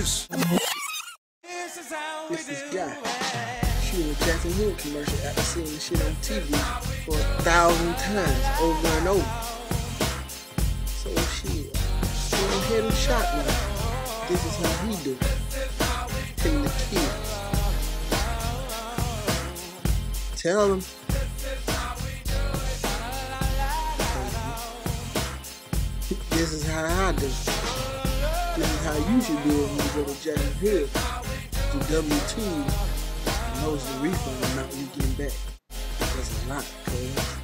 This is guy. Shooting a Jackson Hewitt commercial after seeing the shit on TV for a thousand times over and over. So shit, go ahead and shot me. This is how he do it. Taking the kid. Tell him. This is how I do. This is how you should do it go to Jackson Hewitt. Do W-2 and knows the refund amount you getting back. That's a lot, cuz.